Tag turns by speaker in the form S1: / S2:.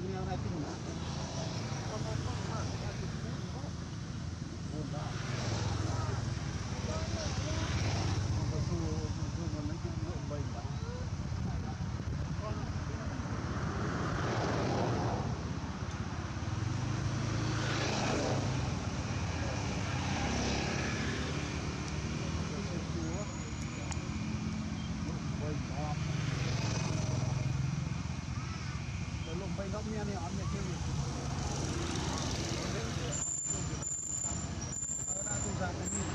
S1: Gabriel é pintar. 안감면이 안 내주니. 그러나 좀 작으니.